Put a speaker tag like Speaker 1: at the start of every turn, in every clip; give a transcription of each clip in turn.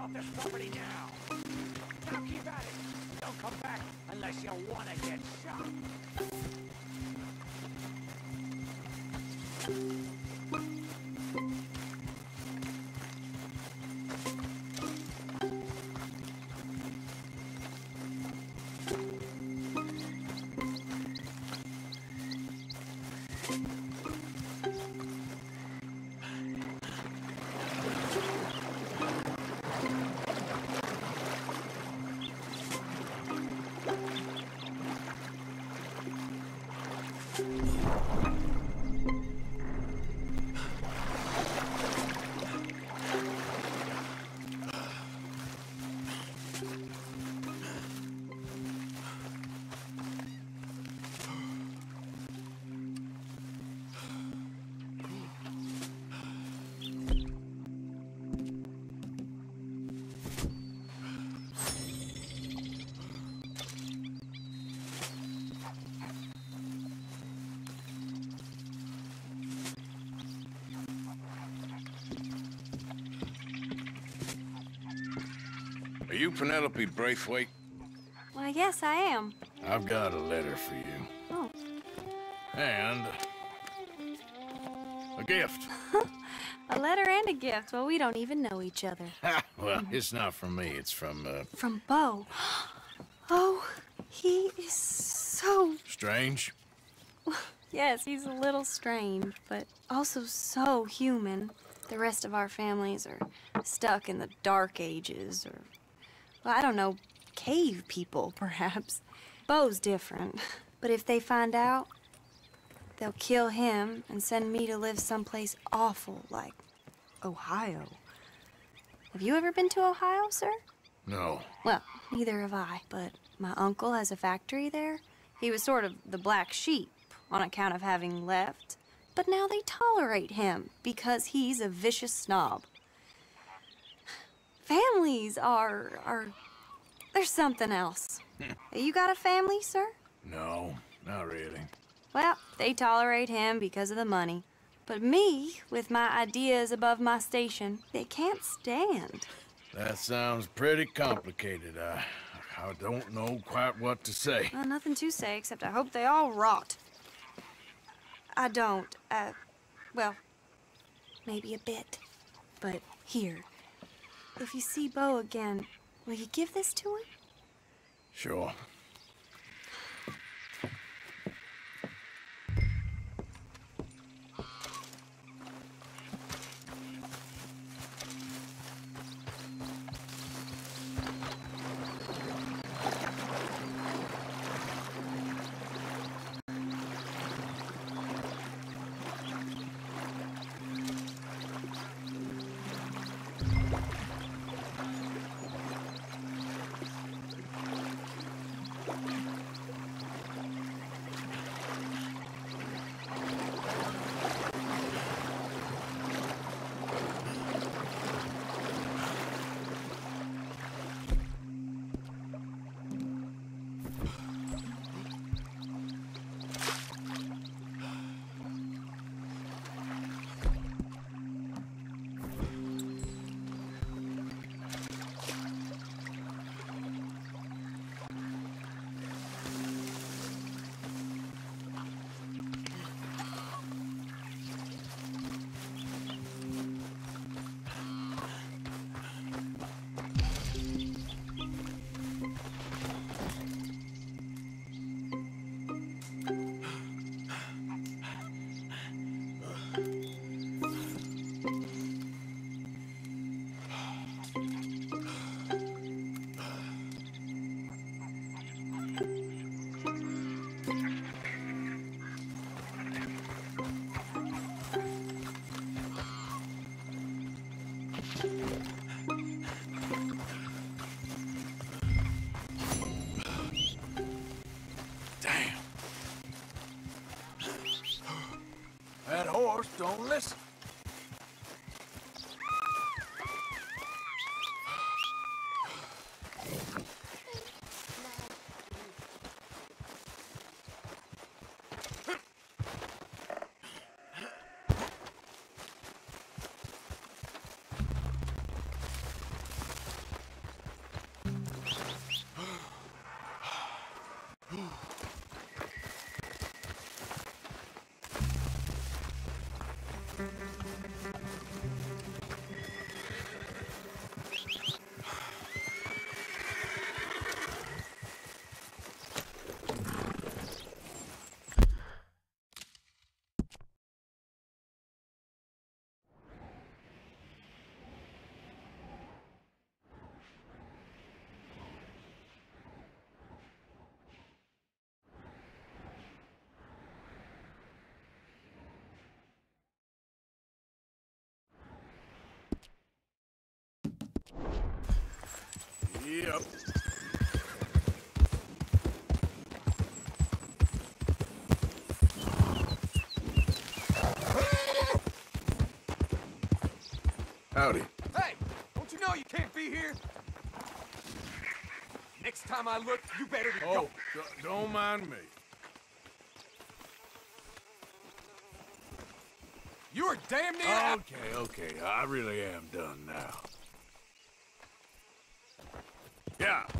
Speaker 1: off this property now. Now keep at it. Don't come back unless you want to get shot.
Speaker 2: You Penelope Braithwaite?
Speaker 3: Why, yes, I am.
Speaker 2: I've got a letter for you.
Speaker 3: Oh.
Speaker 2: And... a gift.
Speaker 3: A letter and a gift. Well, we don't even know each other.
Speaker 2: Well, it's not from me. It's from, uh,
Speaker 3: From Beau. Oh, he is so.
Speaker 2: Strange.
Speaker 3: Yes, he's a little strange, but also so human. The rest of our families are stuck in the dark ages, or. Well, I don't know, cave people, perhaps. Beau's different. But if they find out, they'll kill him and send me to live someplace awful like Ohio. Have you ever been to Ohio, sir?
Speaker 2: No.
Speaker 3: Well, neither have I, but my uncle has a factory there. He was sort of the black sheep on account of having left, but now they tolerate him because he's a vicious snob. Families are are there's something else. you got a family, sir?
Speaker 2: No, not really.
Speaker 3: Well, they tolerate him because of the money. But me, with my ideas above my station, they can't stand.
Speaker 2: That sounds pretty complicated. I, I don't know quite what to say.
Speaker 3: Well, nothing to say except I hope they all rot. I don't. Uh, well, maybe a bit. But here, if you see Beau again, will you give this to him?
Speaker 2: Sure. Horse don't listen. Yep. Howdy.
Speaker 4: Hey, don't you know you can't be here? Next time I look, you better be
Speaker 2: Oh, d- don't mind me.
Speaker 4: You are damn near.
Speaker 2: Okay, okay. I really am done now. Yeah.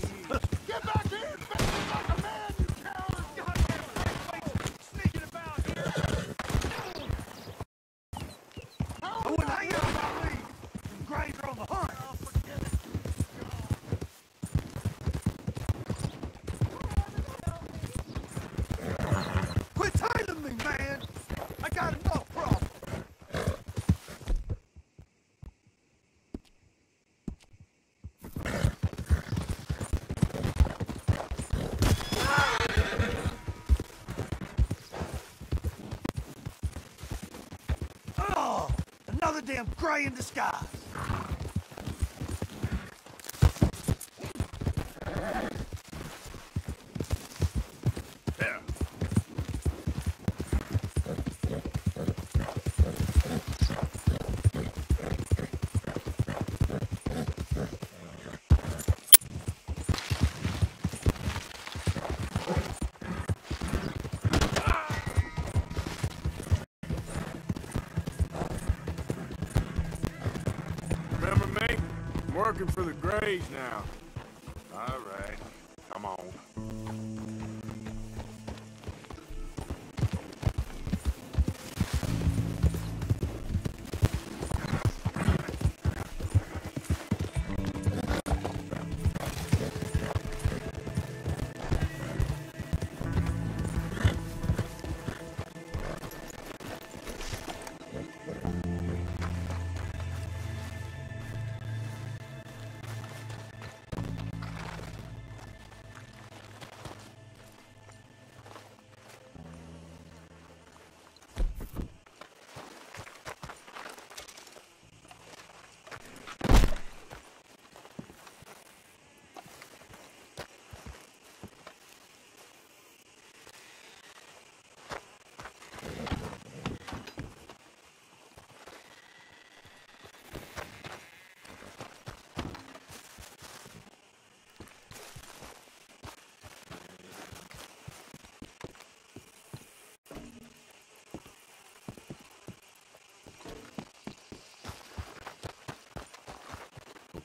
Speaker 4: Quit tailing me, man! I got enough problems. Oh, another damn gray in disguise.
Speaker 2: There. Remember me? I'm working for the Grays now.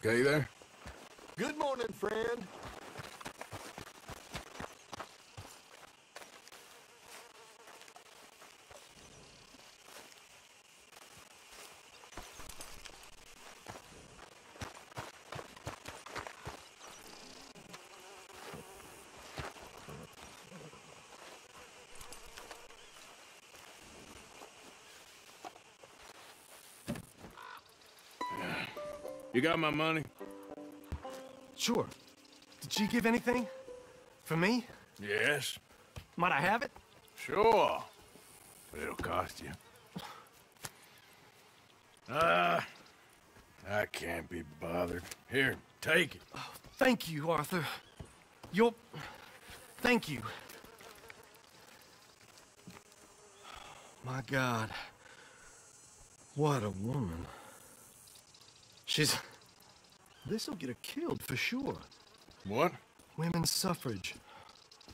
Speaker 2: Okay there?
Speaker 5: Good morning, friend.
Speaker 2: You got my money?
Speaker 4: Sure. Did she give anything? For me?
Speaker 2: Yes.
Speaker 4: Might I have it?
Speaker 2: Sure. But it'll cost you. Ah, I can't be bothered. Here, take it.
Speaker 4: Thank you, Arthur. You'll... Thank you. My God. What a woman. She's... This'll get her killed for sure.
Speaker 2: What?
Speaker 4: Women's suffrage.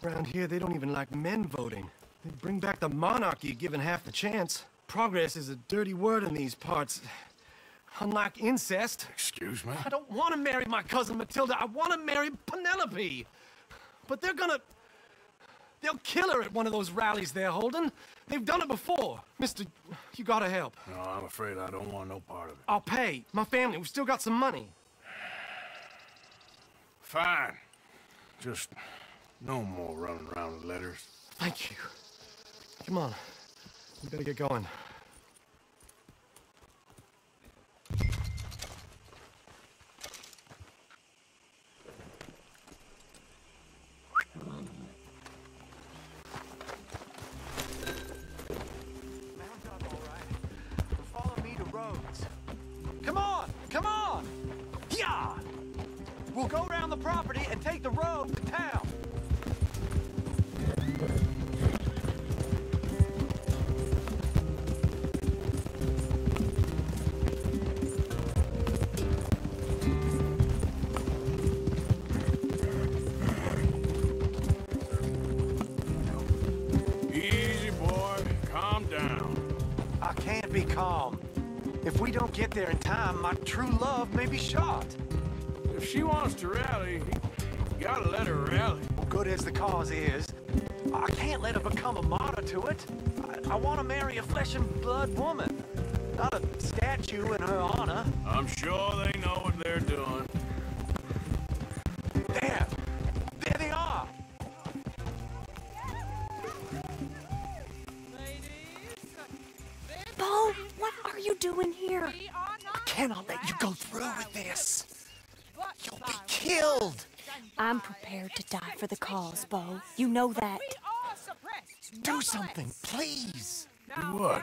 Speaker 4: Around here, they don't even like men voting. They bring back the monarchy given half the chance. Progress is a dirty word in these parts. Unlike incest,
Speaker 2: Excuse me?
Speaker 4: I don't want to marry my cousin Matilda. I want to marry Penelope. But they're gonna... They'll kill her at one of those rallies they're holding. They've done it before. Mister, you gotta help.
Speaker 2: No, I'm afraid I don't want no part of it.
Speaker 4: I'll pay. My family, we've still got some money.
Speaker 2: Fine. Just no more running around with letters.
Speaker 4: Thank you. Come on. We better get going. We'll go around the property and take the road to town.
Speaker 2: Easy, boy. Calm down.
Speaker 4: I can't be calm. If we don't get there in time, my true love may be shot.
Speaker 2: She wants to rally, you gotta let her rally.
Speaker 4: Good as the cause is, I can't let her become a martyr to it. I, I want to marry a flesh and blood woman, not a statue in her honor.
Speaker 2: I'm sure they know
Speaker 4: killed.
Speaker 3: I'm prepared to die for the cause, Beau. You know that.
Speaker 4: Do something, please.
Speaker 2: Do what?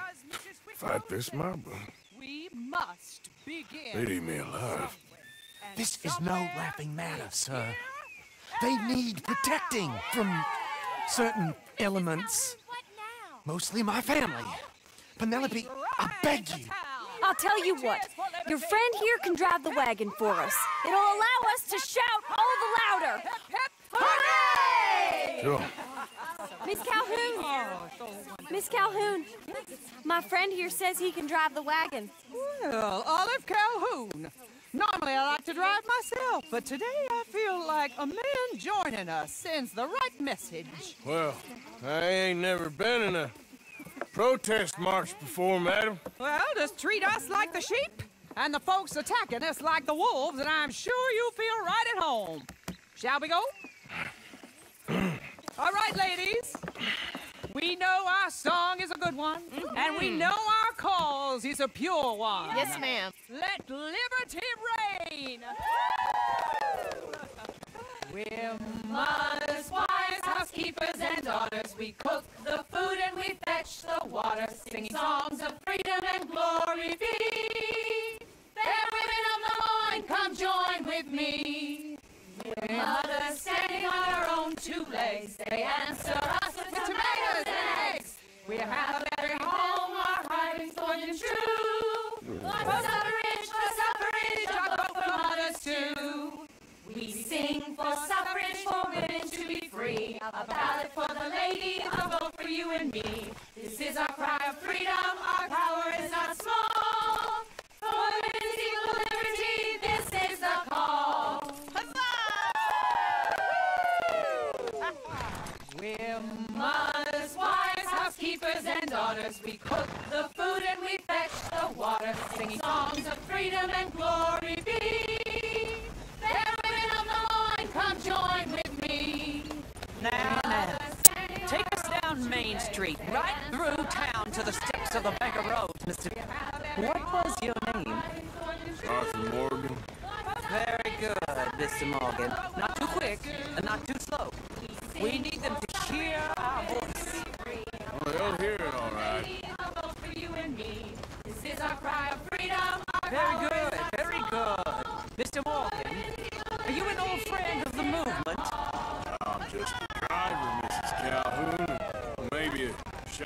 Speaker 2: Fight this mob?
Speaker 6: We must begin.
Speaker 2: They'd eat me alive.
Speaker 4: This is no laughing matter, sir. They need protecting from certain elements. Mostly my family. Penelope, I beg you.
Speaker 3: I'll tell you what. Your friend here can drive the wagon for us. It'll allow us to shout all the louder. Hooray!
Speaker 2: Sure.
Speaker 3: Miss Calhoun! Miss Calhoun! My friend here says he can drive the wagon.
Speaker 6: Well, Olive Calhoun. Normally I like to drive myself, but today I feel like a man joining us sends the right message.
Speaker 2: Well, I ain't never been in a protest march before, madam.
Speaker 6: Well, just treat us like the sheep, and the folks attacking us like the wolves, and I'm sure you feel right at home. Shall we go? All right, ladies. We know our song is a good one, and we mm-hmm. know our cause is a pure one.
Speaker 7: Yes, ma'am.
Speaker 6: Let liberty reign! We're mothers, wives, housekeepers, and daughters. We cook the food and we fetch the water, singing songs of freedom and glory be. Fair women of the morning, come join with me. We're mothers standing on our own two legs. They answer us with tomatoes and eggs. We have a better home, our writings going true. For suffrage, for suffrage, I vote for mothers too. We sing for suffrage, for women to be free. A ballot for the lady, a vote for you and me.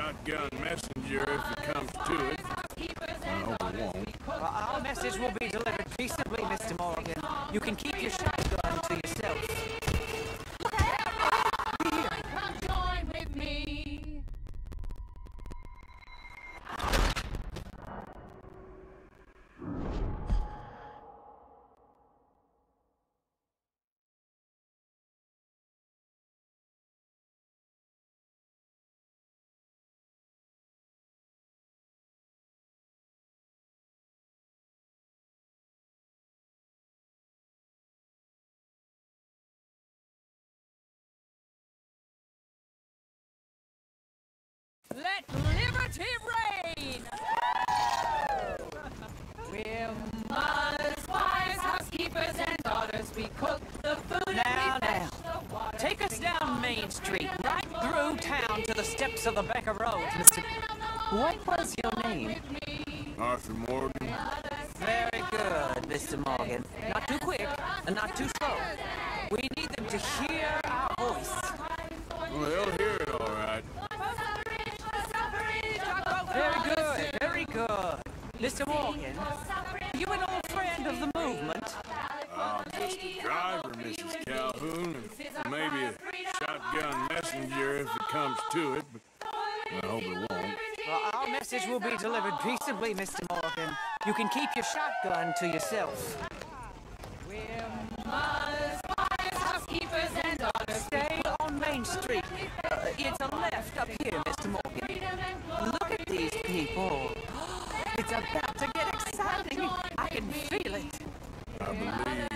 Speaker 6: shotgun. We cook the food
Speaker 2: now, now. Take us down Main Street, right through town to the steps of the Becker Road, Mr. What was your name?
Speaker 1: Arthur Morgan.
Speaker 2: Very good, Mr. Morgan. Not too quick and not too slow. We need them to hear will be delivered peaceably, Mr. Morgan. You can keep your shotgun to yourself.
Speaker 6: We're mothers, wives, housekeepers, and daughters.
Speaker 2: Stay on Main Street. Uh, it's a left up here, Mr. Morgan. Look at these people. It's about to get exciting. I can feel it.
Speaker 1: I believe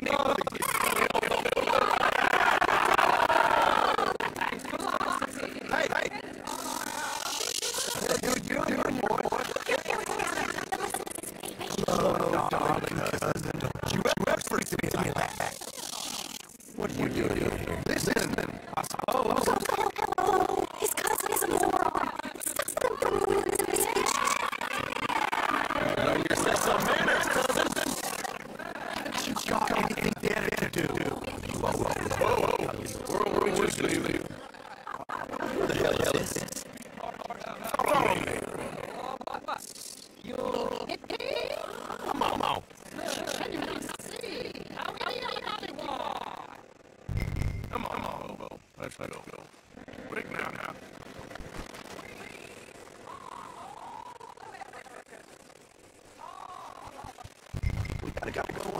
Speaker 2: no,
Speaker 4: no. Gotta, gotta go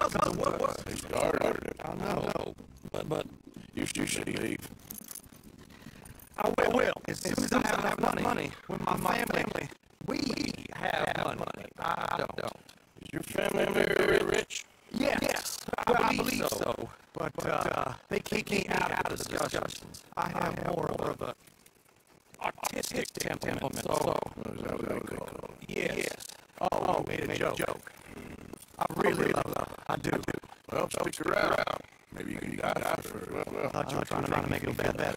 Speaker 4: bastards. My cousins are worse.
Speaker 2: They started it. I know. But, but you, you should leave.
Speaker 4: I will. will. As soon as I have enough money, money with my family, we have money. I don't.
Speaker 2: Is your family very rich?
Speaker 4: Yes, yes I, believe so. But, uh, they keep me out of the discussions. I have more of a artistic temperament, so
Speaker 2: Is that what they call it?
Speaker 4: yes. Oh, you made a joke. I really love her. Do.
Speaker 2: Well, stick around. Maybe you can die for it. Well, well,
Speaker 4: thought you were trying to make it better.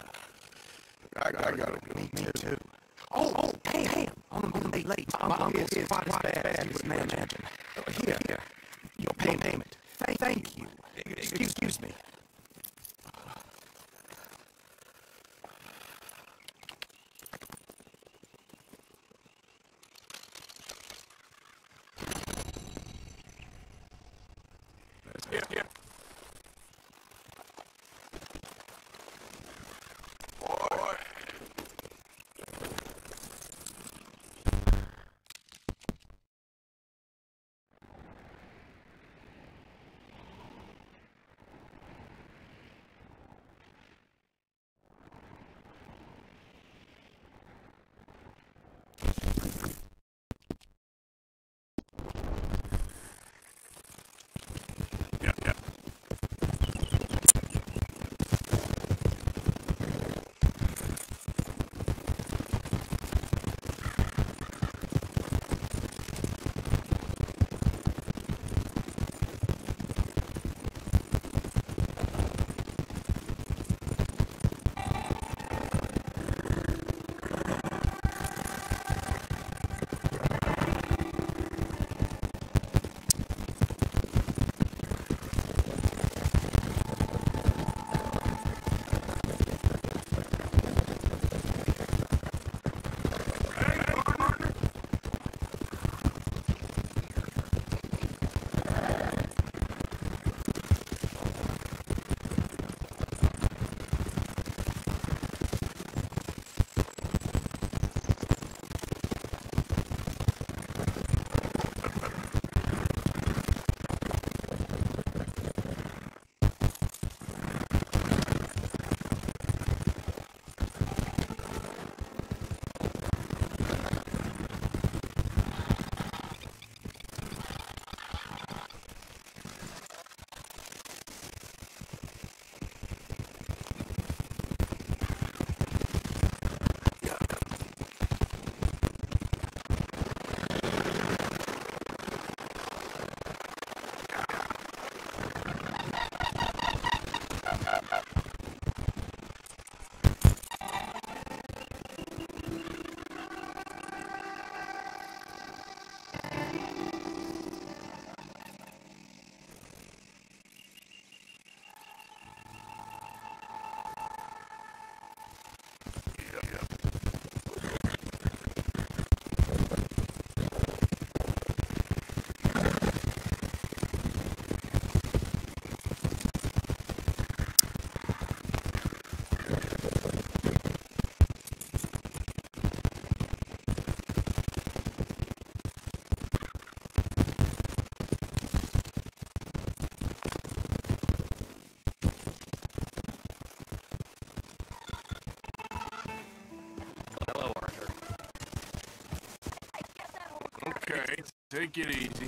Speaker 2: Okay, take it easy.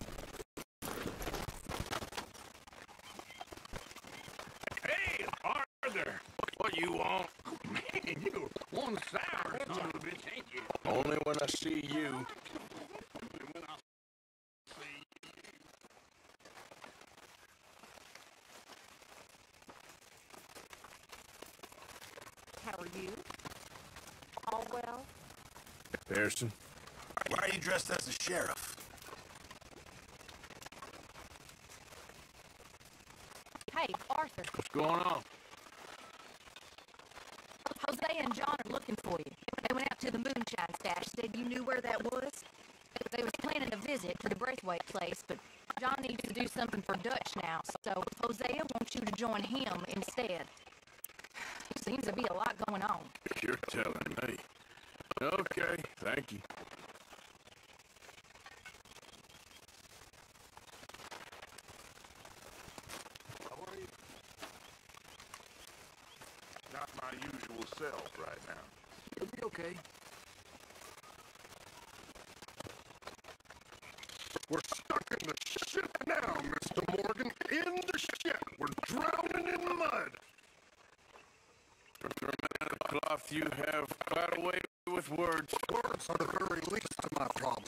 Speaker 2: Hey, Arthur! What you want?
Speaker 7: Man, you one sour son of a bitch, ain't you?
Speaker 2: Only when I see you.
Speaker 8: How are you? All well?
Speaker 2: Pearson?
Speaker 7: Why you dressed as a sheriff?
Speaker 8: Hey, Arthur.
Speaker 2: What's going on?
Speaker 8: Hosea and John are looking for you. They went out to the moonshine stash, said you knew where that was. They was planning a visit to the Braithwaite place, but John needs to do something for Dutch now, so Hosea wants you to join him instead. Seems to be a lot going on.
Speaker 2: You're telling me. Okay, thank you.
Speaker 7: How are you? Not my usual self right now.
Speaker 9: You'll be okay.
Speaker 7: We're stuck in the shit now, Mr. Morgan. In the shit. We're drowning in mud.
Speaker 2: For a minute of cloth, you have quite a way with words.
Speaker 7: Words are the very least of my problems.